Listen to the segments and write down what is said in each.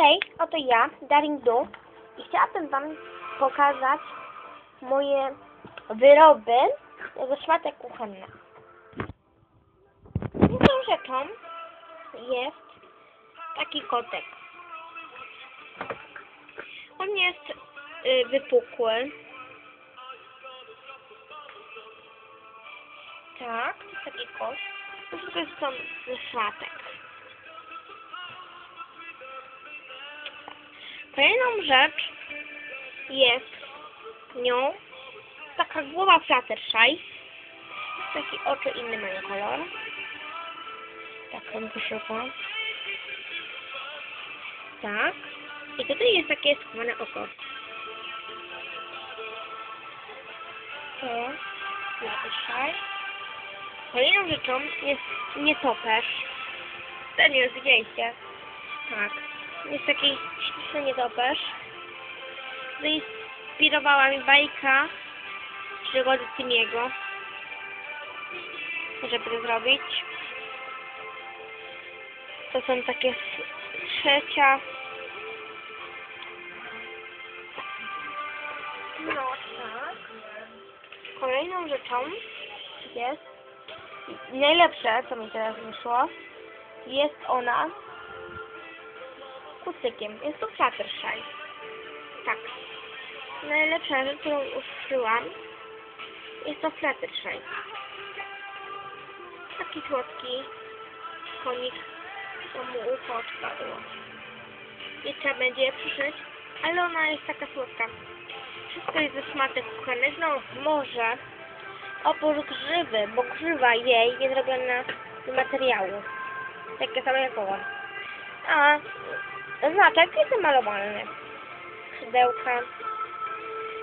Hej, oto ja, Daring Du i chciałabym Wam pokazać moje wyroby ze szmatek kuchennych. Pierwszą rzeczą jest taki kotek. On jest y, wypukły. Tak, to jest taki kot. To jest są ze szmatek. Kolejną rzecz jest nią taka głowa Fluttershy. Taki oczy inny mają kolor. Taką wyszukam. Tak. I tutaj jest takie schowane oko. To Fluttershy. Kolejną rzeczą jest nietoperz. Ten już widzieliście. Tak. Jest taki śliczny nietoperz. Zainspirowała mi bajka przygody Timiego, żeby to zrobić. To są takie trzecia. No tak. Kolejną rzeczą jest najlepsze, co mi teraz wyszło, jest ona kucykiem. Jest to Fluttershy. Tak. Najlepsza rzecz, którą użyłam, jest to Fluttershy. Taki słodki konik, co mu ucho odpadło. I trzeba będzie je przyszyć, ale ona jest taka słodka. Wszystko jest ze kuchennych, no może oprócz grzywy, bo grzywa jej jest robiona z materiału. Takie same jak on. A znaczek jest namalowany. Szydełka.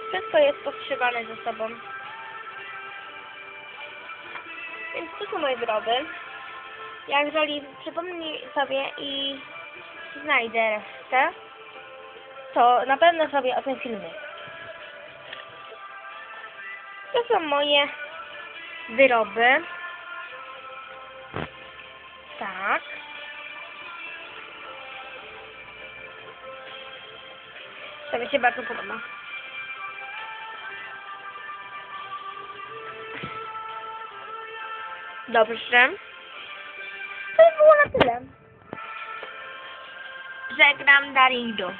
Wszystko jest poszywane ze sobą. Więc to są moje wyroby. Jak jeżeli przypomnę sobie i znajdę resztę, to na pewno sobie o tym filmie. To są moje wyroby. Tak. To mi się bardzo podoba. Dobrze. To by było na tyle. Żegnam Darindu.